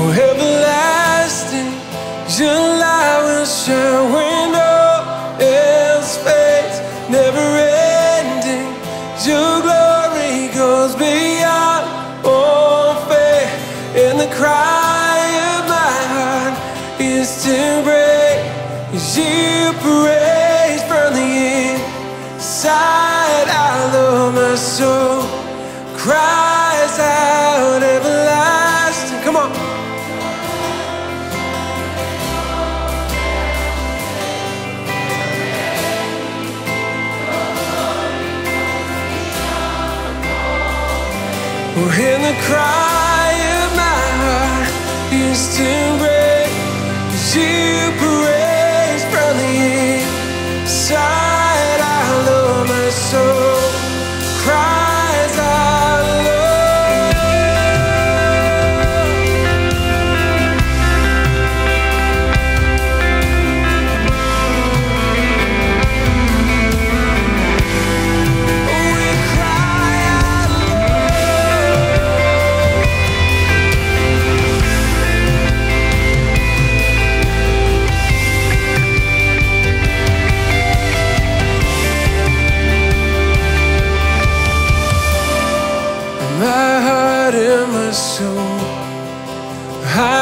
Oh, everlasting, light will shine when all else fades. Never ending, your glory goes beyond all faith. And the cry of my heart is to break you praise from the inside out of my soul cries Oh, and the cry of my heart is to break you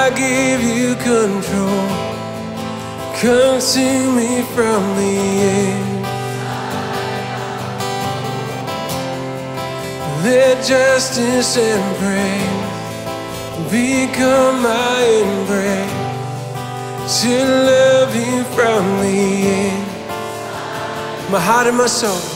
I give you control. To me from the end. Let justice and praise become my embrace. To love you from the end. My heart and my soul.